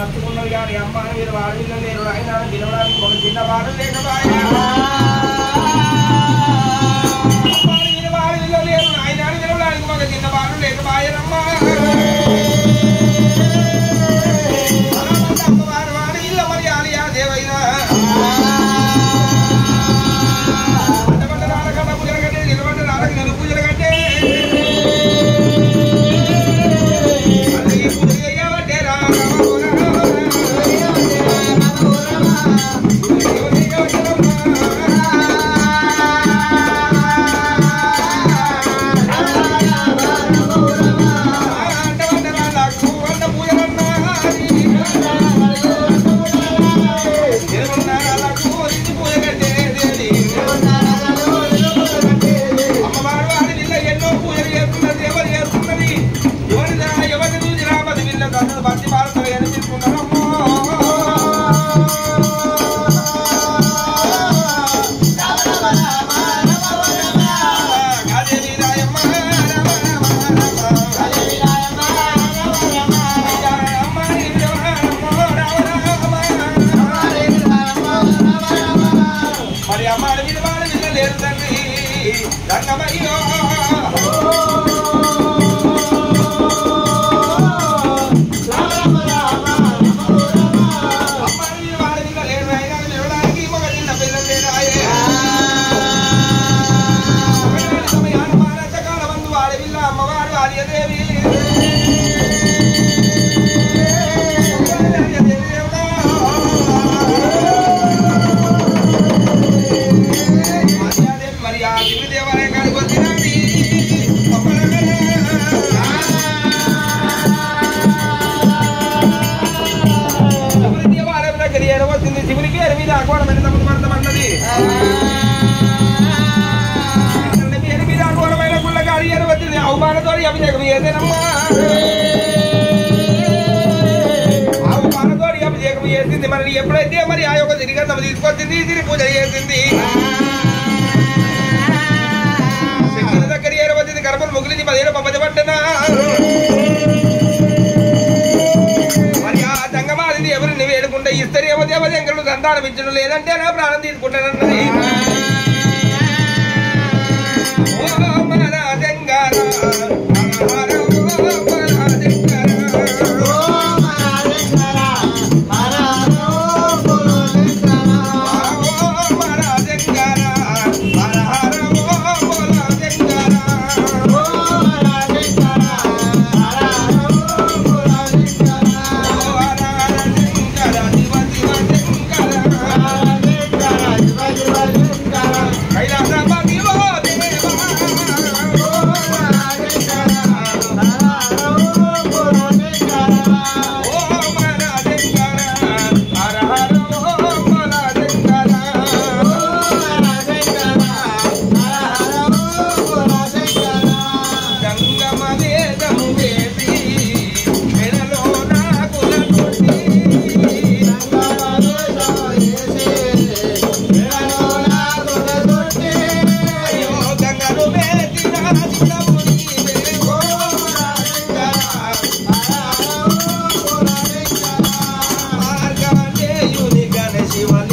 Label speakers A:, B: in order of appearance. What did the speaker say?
A: మస్తుకున్నది కానీ అమ్మ మీరు వాడిల్లో లేరు ఆయన పిలవడానికి ఒక చిన్నవాడు లేకబాయలు లేరు ఆయన పిలవడానికి ఒక చిన్నవాడు లేకబాయనమ్మా Dan. గంధం తీసుకొచ్చింది తిని పూజ చేసింది. శక్తుల దగ్గర ఏరవచ్చింది గర్భం ముగిలింది పదిహేను పది పట్టనా. మరి ఆ ఎవరు ఎవరిని వేడుకుంటే ఇస్తారేమో దేవదేంకరుడు సంతానం లేదంటే నా ప్రాణం తీసుకుంటానన్నది. ఓ ಶಿವನ